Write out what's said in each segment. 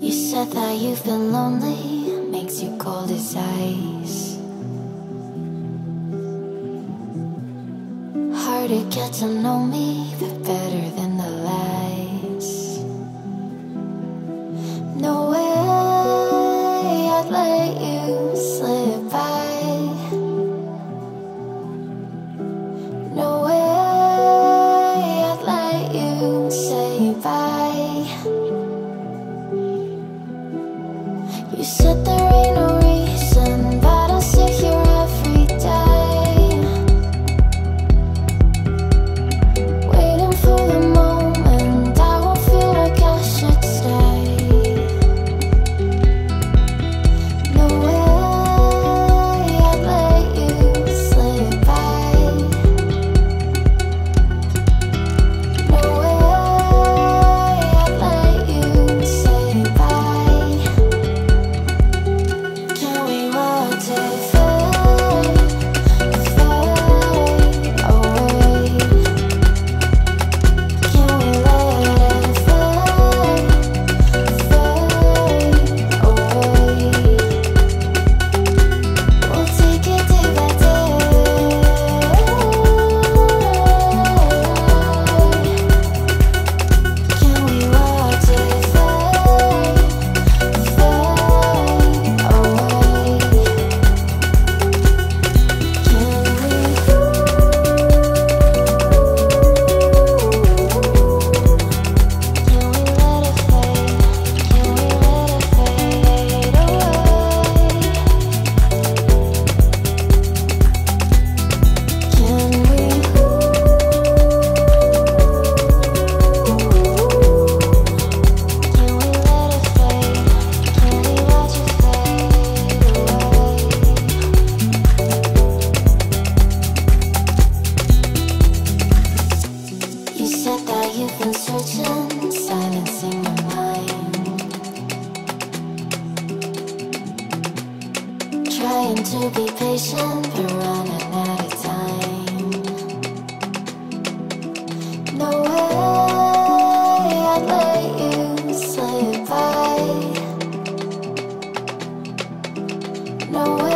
You said that you've been lonely, makes you cold as ice. Hard to get to know me, And to be patient, but running out of time. No way I let you slip by. No way.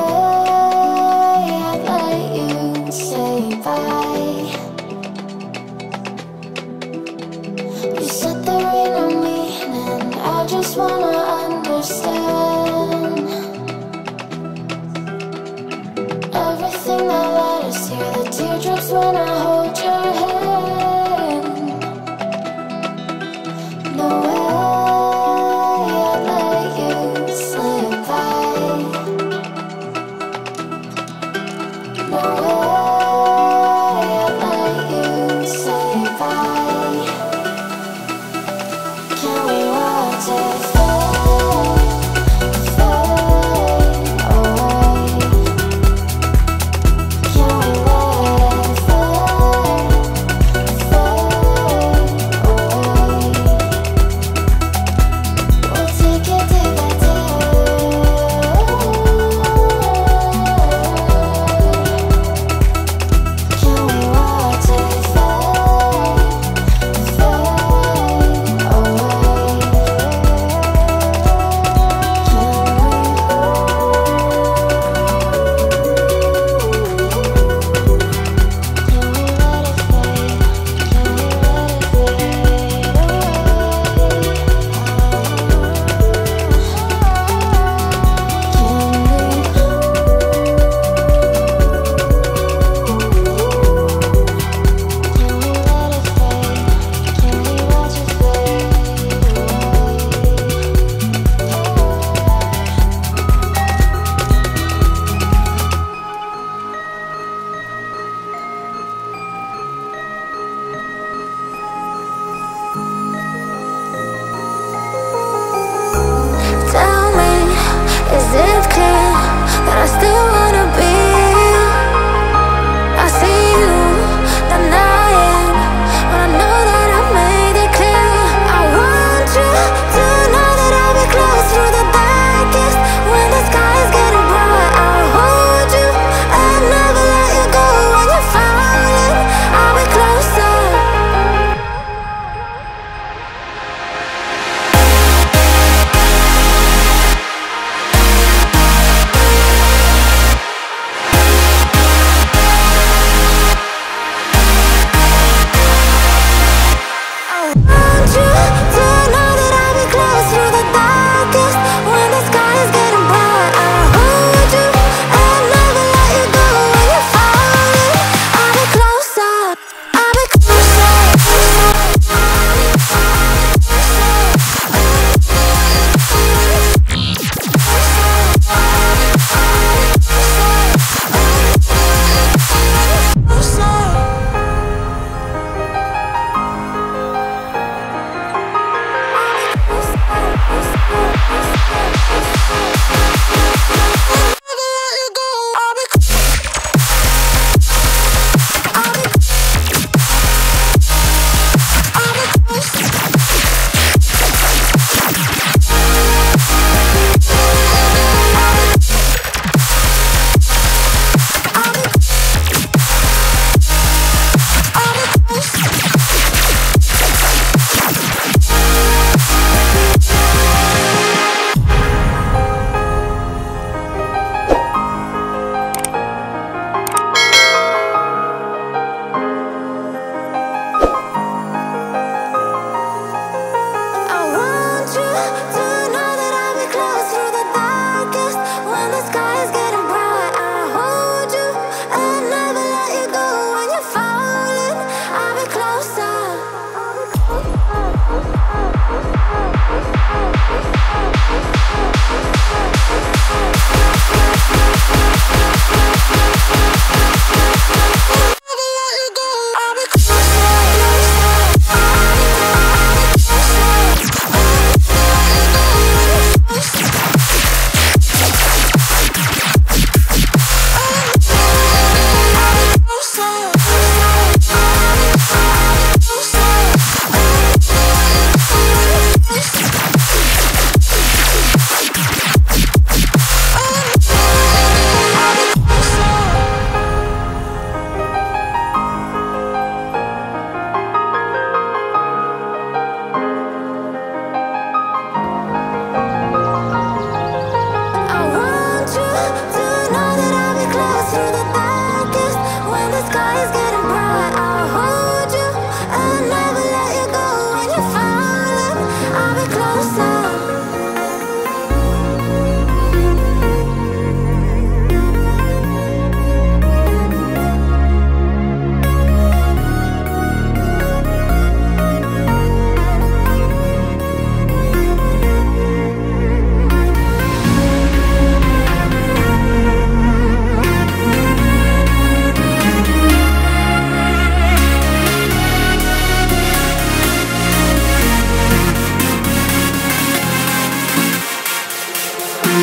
when I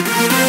Thank you.